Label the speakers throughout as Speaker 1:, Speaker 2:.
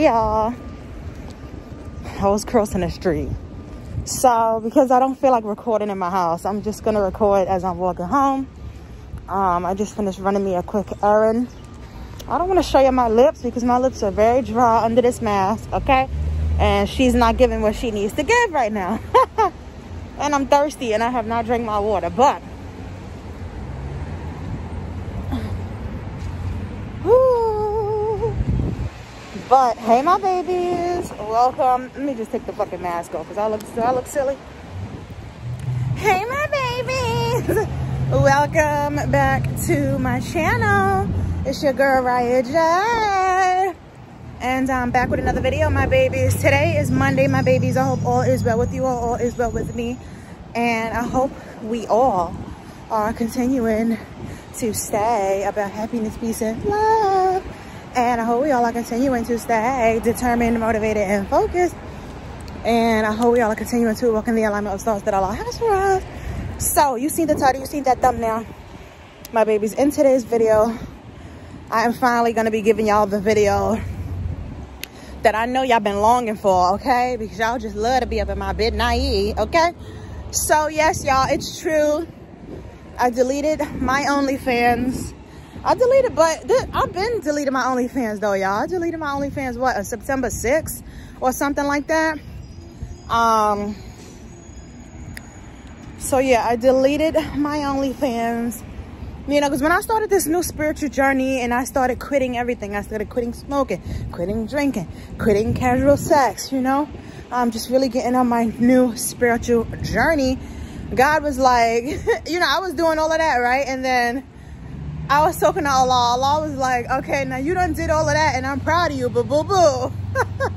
Speaker 1: Hey y'all. I was crossing the street. So because I don't feel like recording in my house, I'm just gonna record as I'm walking home. Um, I just finished running me a quick errand. I don't want to show you my lips because my lips are very dry under this mask, okay? And she's not giving what she needs to give right now. and I'm thirsty and I have not drank my water, but But hey, my babies, welcome. Let me just take the fucking mask off because I look, I look silly? Hey, my babies, welcome back to my channel. It's your girl Riahjay, and I'm back with another video, my babies. Today is Monday, my babies. I hope all is well with you all, all is well with me, and I hope we all are continuing to stay about happiness, peace, and love and I hope we all are continuing to stay determined, motivated, and focused. And I hope we all are continuing to walk in the alignment of stars that Allah has for us. So you seen the title, you seen that thumbnail. My babies, in today's video, I am finally gonna be giving y'all the video that I know y'all been longing for, okay? Because y'all just love to be up in my bed naive, okay? So yes, y'all, it's true. I deleted my OnlyFans I deleted, but I've been deleting my OnlyFans though, y'all. I deleted my OnlyFans, what, uh, September 6th or something like that. Um, so yeah, I deleted my OnlyFans. You know, because when I started this new spiritual journey and I started quitting everything, I started quitting smoking, quitting drinking, quitting casual sex, you know, I'm just really getting on my new spiritual journey. God was like, you know, I was doing all of that, right? And then I was talking to Allah. Allah was like, okay, now you done did all of that and I'm proud of you, but boo boo.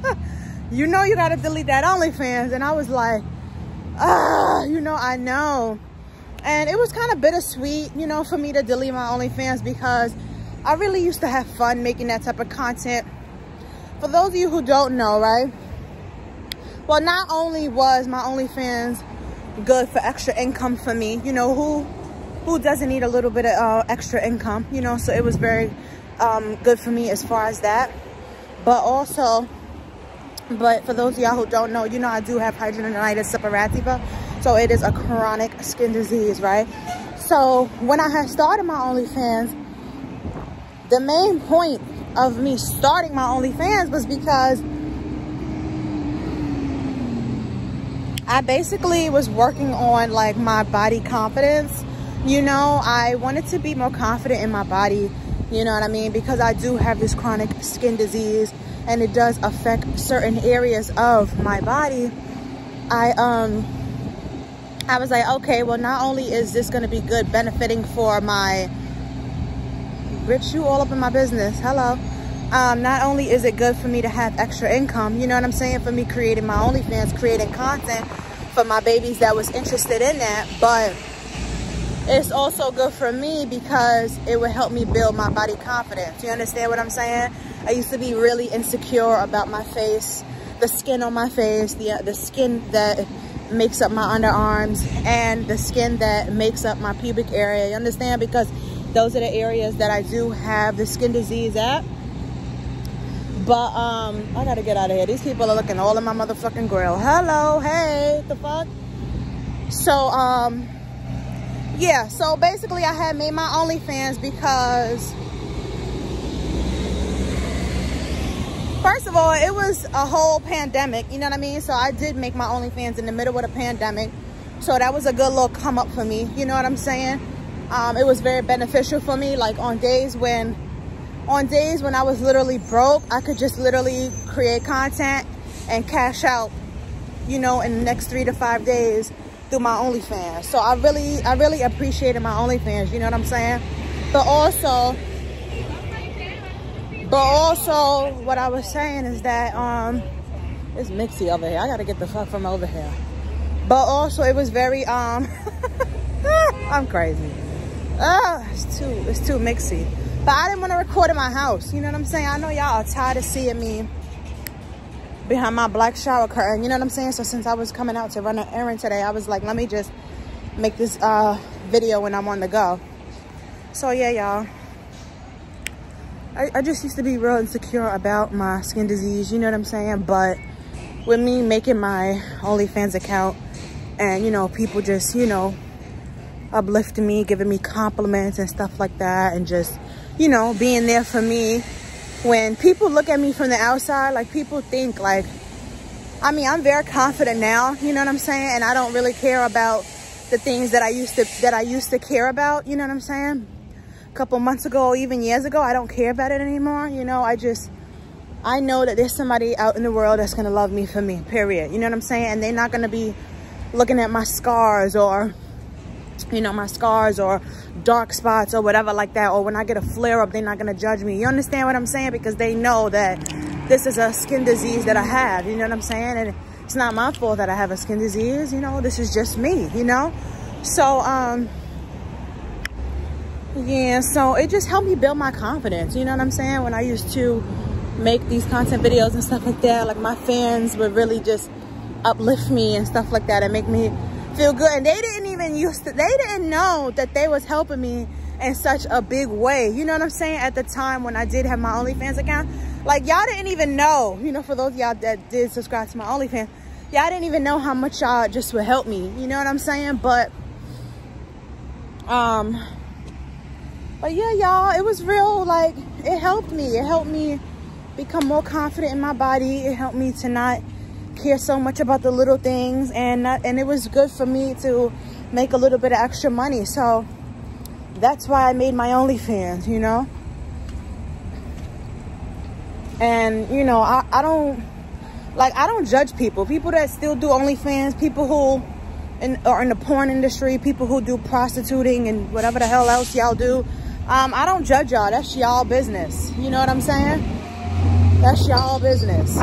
Speaker 1: you know you gotta delete that OnlyFans. And I was like, ah, you know, I know. And it was kind of bittersweet, you know, for me to delete my OnlyFans because I really used to have fun making that type of content. For those of you who don't know, right? Well, not only was my OnlyFans good for extra income for me, you know, who who doesn't need a little bit of uh, extra income, you know, so it was very um, good for me as far as that. But also, but for those of y'all who don't know, you know, I do have hidradenitis suppurativa. So it is a chronic skin disease, right? So when I had started my OnlyFans, the main point of me starting my OnlyFans was because I basically was working on like my body confidence you know, I wanted to be more confident in my body, you know what I mean? Because I do have this chronic skin disease and it does affect certain areas of my body. I, um, I was like, okay, well, not only is this going to be good benefiting for my, rich you all up in my business. Hello. Um, not only is it good for me to have extra income, you know what I'm saying? For me creating my OnlyFans, creating content for my babies that was interested in that, but it's also good for me because it would help me build my body confidence. You understand what I'm saying? I used to be really insecure about my face, the skin on my face, the, the skin that makes up my underarms and the skin that makes up my pubic area. You understand? Because those are the areas that I do have the skin disease at. But um, I gotta get out of here. These people are looking all in my motherfucking grill. Hello, hey, the fuck? So um, yeah, so basically I had made my OnlyFans because first of all, it was a whole pandemic, you know what I mean? So I did make my OnlyFans in the middle of the pandemic. So that was a good little come up for me, you know what I'm saying? Um, it was very beneficial for me, like on days when, on days when I was literally broke, I could just literally create content and cash out, you know, in the next three to five days through my OnlyFans. So I really, I really appreciated my OnlyFans, you know what I'm saying? But also, but also what I was saying is that, um, it's mixy over here. I gotta get the fuck from over here. But also it was very, um, I'm crazy. Ah, it's too, it's too mixy. But I didn't want to record in my house. You know what I'm saying? I know y'all are tired of seeing me behind my black shower curtain. You know what I'm saying? So since I was coming out to run an errand today, I was like, let me just make this uh, video when I'm on the go. So yeah, y'all. I, I just used to be real insecure about my skin disease, you know what I'm saying? But with me making my OnlyFans account and, you know, people just, you know, uplifting me, giving me compliments and stuff like that and just, you know, being there for me. When people look at me from the outside, like people think like, I mean, I'm very confident now, you know what I'm saying? And I don't really care about the things that I used to, that I used to care about, you know what I'm saying? A couple months ago, even years ago, I don't care about it anymore. You know, I just, I know that there's somebody out in the world that's going to love me for me, period. You know what I'm saying? And they're not going to be looking at my scars or you know, my scars or dark spots or whatever like that. Or when I get a flare up, they're not going to judge me. You understand what I'm saying? Because they know that this is a skin disease that I have. You know what I'm saying? And it's not my fault that I have a skin disease. You know, this is just me, you know? So, um, yeah, so it just helped me build my confidence. You know what I'm saying? When I used to make these content videos and stuff like that, like my fans would really just uplift me and stuff like that and make me feel good. And they didn't even used to, they didn't know that they was helping me in such a big way. You know what I'm saying? At the time when I did have my OnlyFans account, like y'all didn't even know, you know, for those y'all that did subscribe to my OnlyFans, y'all didn't even know how much y'all just would help me. You know what I'm saying? But, um, but yeah, y'all, it was real, like, it helped me. It helped me become more confident in my body. It helped me to not care so much about the little things and not, and it was good for me to make a little bit of extra money. So that's why I made my OnlyFans you know? And you know I, I don't like I don't judge people. People that still do OnlyFans people who in, are in the porn industry people who do prostituting and whatever the hell else y'all do um, I don't judge y'all. That's y'all business. You know what I'm saying? That's y'all business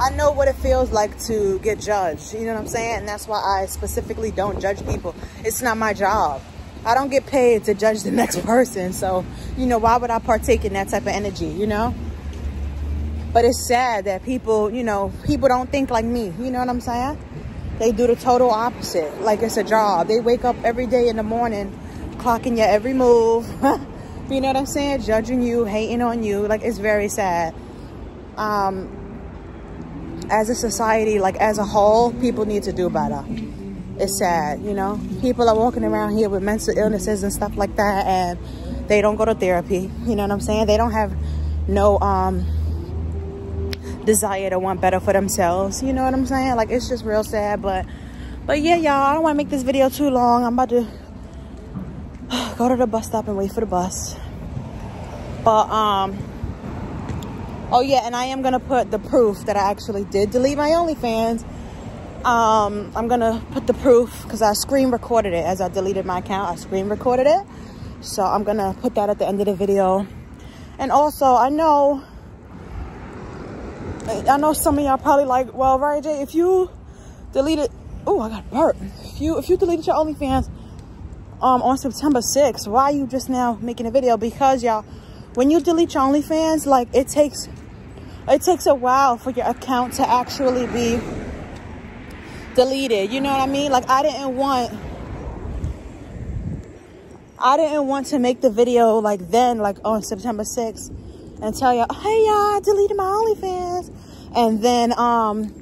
Speaker 1: I know what it feels like to get judged. You know what I'm saying? And that's why I specifically don't judge people. It's not my job. I don't get paid to judge the next person. So, you know, why would I partake in that type of energy, you know? But it's sad that people, you know, people don't think like me. You know what I'm saying? They do the total opposite. Like it's a job. They wake up every day in the morning, clocking your every move. you know what I'm saying? Judging you, hating on you. Like it's very sad. Um, as a society, like as a whole, people need to do better. It's sad, you know? People are walking around here with mental illnesses and stuff like that and they don't go to therapy. You know what I'm saying? They don't have no um desire to want better for themselves. You know what I'm saying? Like it's just real sad, but but yeah, y'all, I don't want to make this video too long. I'm about to go to the bus stop and wait for the bus. But um Oh yeah, and I am gonna put the proof that I actually did delete my OnlyFans. Um, I'm gonna put the proof because I screen recorded it as I deleted my account. I screen recorded it. So I'm gonna put that at the end of the video. And also, I know, I know some of y'all probably like, well, Riahjay, if you deleted, oh, I got burnt. If you if you deleted your OnlyFans um on September 6th, why are you just now making a video? Because y'all, when you delete your OnlyFans, like it takes it takes a while for your account to actually be deleted. You know what I mean? Like I didn't want I didn't want to make the video like then, like on September 6th and tell y'all, hey y'all, I deleted my OnlyFans. And then um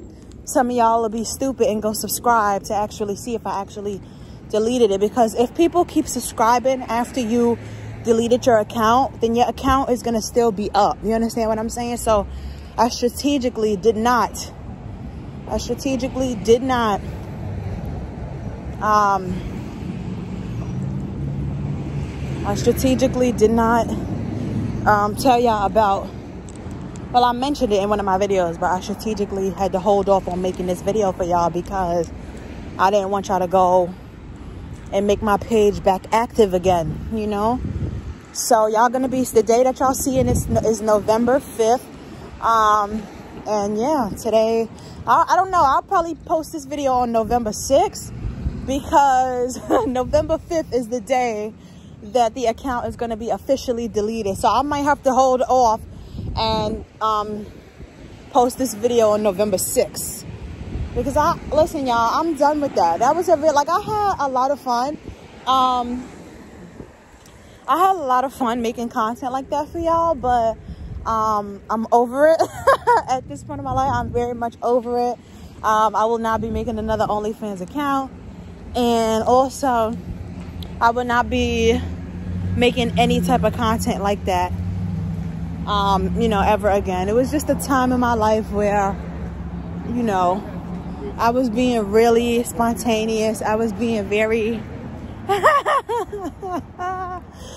Speaker 1: some of y'all will be stupid and go subscribe to actually see if I actually deleted it. Because if people keep subscribing after you deleted your account, then your account is gonna still be up. You understand what I'm saying? So I strategically did not, I strategically did not, um, I strategically did not um, tell y'all about, well, I mentioned it in one of my videos, but I strategically had to hold off on making this video for y'all because I didn't want y'all to go and make my page back active again, you know? So y'all gonna be, the day that y'all seeing is, is November 5th. Um, and yeah, today, I, I don't know, I'll probably post this video on November 6th because November 5th is the day that the account is going to be officially deleted. So I might have to hold off and um, post this video on November 6th. Because I, listen y'all, I'm done with that. That was a real, like I had a lot of fun. Um, I had a lot of fun making content like that for y'all, but um, I'm over it at this point in my life. I'm very much over it. Um, I will not be making another OnlyFans account. And also, I will not be making any type of content like that, um, you know, ever again. It was just a time in my life where, you know, I was being really spontaneous. I was being very...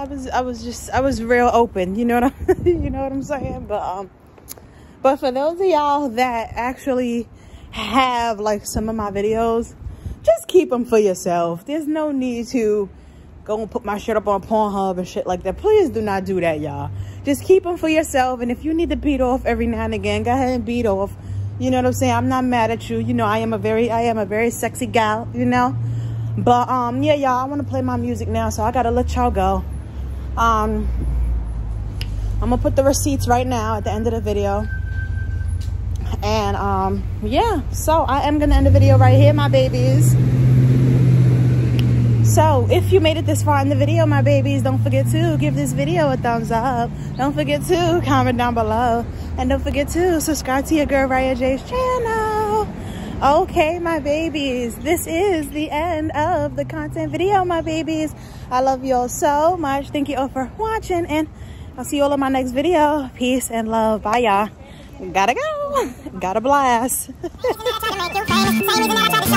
Speaker 1: I was I was just I was real open, you know what I'm you know what I'm saying? But um but for those of y'all that actually have like some of my videos, just keep them for yourself. There's no need to go and put my shit up on Pornhub and shit like that. Please do not do that, y'all. Just keep them for yourself. And if you need to beat off every now and again, go ahead and beat off. You know what I'm saying? I'm not mad at you. You know, I am a very, I am a very sexy gal, you know? But, um, yeah, y'all, I want to play my music now, so I got to let y'all go. Um, I'm to put the receipts right now at the end of the video. And, um, yeah, so I am to end the video right here, my babies. So if you made it this far in the video, my babies, don't forget to give this video a thumbs up. Don't forget to comment down below. And don't forget to subscribe to your girl Riahjay's channel. Okay, my babies, this is the end of the content video, my babies. I love you all so much. Thank you all for watching and I'll see you all in my next video. Peace and love. Bye, y'all. Gotta go. Gotta blast.